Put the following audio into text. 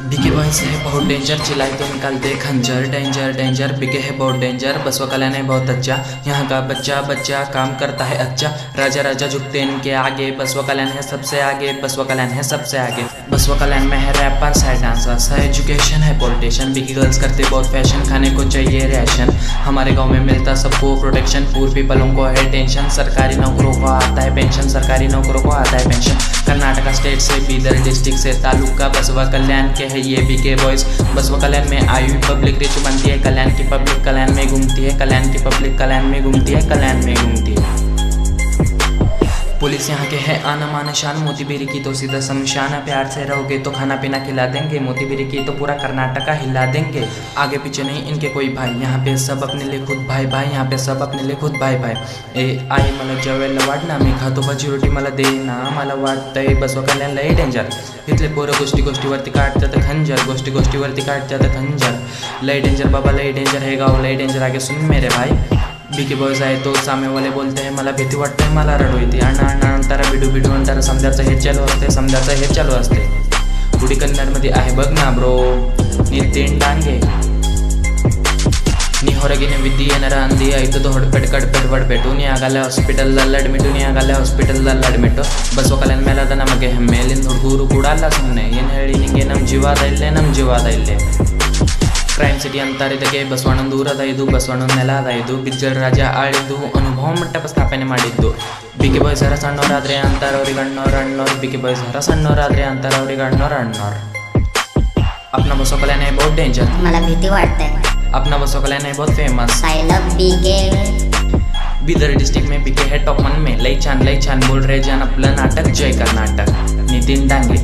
बिके बॉय से है, बहुत डेंजर चिल्लाए तो निकालते खंजर डेंजर डेंजर बिके है बहुत डेंजर बसवा कल्याण है बहुत अच्छा। यहाँ का बच्चा बच्चा काम करता है अच्छा। राजा राजा झुकते इनके आगे बसवा कल्याण है सबसे आगे बसवा कल्याण है सबसे आगे। बसवा कल्याण में है रैपर है डांसर है एजुकेशन है पॉलिटिशियन बिकी गर्ल्स करते बहुत फ़ैशन खाने को चाहिए रेशन हमारे गाँव में मिलता सबको प्रोटेक्शन पूर पीपलों को है टेंशन सरकारी नौकरों को आता है पेंशन सरकारी नौकरों को आता है पेंशन कर्नाटका स्टेट से, बीदर डिस्ट्रिक्ट से तालुका बसवा कल्याण के है ये बी के बॉयज़ बस वो कल्याण में आई हुई पब्लिक रिच बनती है, कल्याण की पब्लिक कल्याण में घूमती है, कल्याण की पब्लिक कल्याण में घूमती है, कल्याण में घूमती है। पुलिस यहाँ के है। आना माना शान, मोती बेरी की तो सीधा शमशान प्यार से रहोगे तो खाना पीना खिला देंगे। मोती बेरी की तो पूरा कर्नाटका हिला देंगे। आगे पीछे नहीं, इनके कोई भाई। यहाँ पे सब अपने लिए खुद भाई भाई। यहाँ पे सब अपने लिए खुद भाई भाई। ए, आई मला जेवायला वाढना मी खातो भाजी रोटी मला दे ना। मला वाटतंय बसवा कल्याण लय डेंजर। इथले पोरं गोष्टी गोष्टीवरती काढतात खंजर। गोष्टी गोष्टीवरती काढतात खंजर। लय डेंजर बाबा लय डेंजर हे गाव लय डेंजर आगे सुन मेरे भाई। ಬಿಗಿ ಬಾಯ್ಸ್ ಆಯಿತು ಸಾಮೆ ಒಲೆ ಬೋಲ್ತೆ मला भीती वाटते मला रडू येते अण्णा अण्णा अंतारा बिडू बिडू अंतारा समजाचं हे चालू असते समजाचं हे चालू असते बुडी कन्नडमध्ये आहे बघ ना ब्रो ನಿತಿನ್ ಡಾಂಗೆ ನೀ ಹೊರಗಿನ ವಿದ್ಯೆ ಏನಾರ ಅಂದಿ ಆಯ್ತದ ಹೊಡ್ಪೆಟ್ ಕಡ್ಪೆಟ್ ಹೊಡ್ಪೆಟ್ಟು ನೀ ಆಗಲ್ಲ ಹಾಸ್ಪಿಟಲ್ದಲ್ಲಿ ಅಡ್ಮಿಟು ನೀ ಆಗಲ್ಲ ಹಾಸ್ಪಿಟಲ್ದಲ್ಲಿ ಅಡ್ಮಿಟು ಬಸವ ಕಲ್ಯಾಣ ಮೇಲೆ ಅದ ನಮಗೆ ಮೇಲಿಂದ ಹುಡುಗರು ಕೂಡ ಅಲ್ಲ ಸುಮ್ಮನೆ ಏನು ಹೇಳಿ ನಿಂಗೆ ನಮ್ಮ ಜೀವಾದ ಇಲ್ಲೇ ನಮ್ಮ ಜೀವಾದ ಇಲ್ಲೇ ಕ್ರೈಮ್ ಸಿಟಿ ಅಂತಾರೆ ಇದಕ್ಕೆ ಬಸವಣ್ಣನ ದೂರದ ಇದು ಬಸವಣ್ಣನ ನೆಲದ ಇದು ಬಿಜ್ಜಳ ರಾಜ ಆಳಿದ್ದು ಅನುಭವ ಮಂಟಪ ಸ್ಥಾಪನೆ ಮಾಡಿದ್ದು ಬಿಕೆ ಬಾಯ್ಸ್ ಹರ ಸಣ್ಣವರಾದ್ರೆ ಅಂತಾರೆ ಅವ್ರಿಗೆ ಅಣ್ಣವ್ರು ಅಣ್ಣವ್ರು ಬಿಕೆ ಬಾಯ್ಸ್ ಹರ ಸಣ್ಣವರಾದ್ರೆ ಅಂತಾರೆ ಅವ್ರಿಗೆ ಅಣ್ಣವ್ರು ಅಣ್ಣವ್ರು अपना बसो कल्याण है बहुत डेंजर मला भीती वाटते अपना बसो कल्याण है बहुत फेमस आय लव बी के बिदर डिस्ट्रिक्ट में बिके है टॉप वन में लई छान लई छान बोल रहे जान आपलं नाटक जय कर्नाटक नितीन डांगे